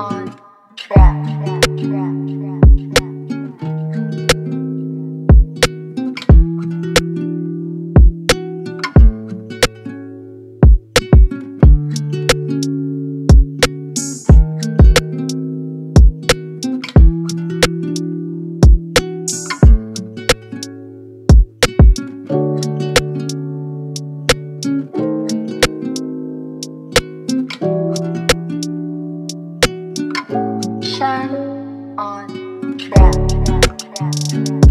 on trap, trap, trap. On track. track, track, track.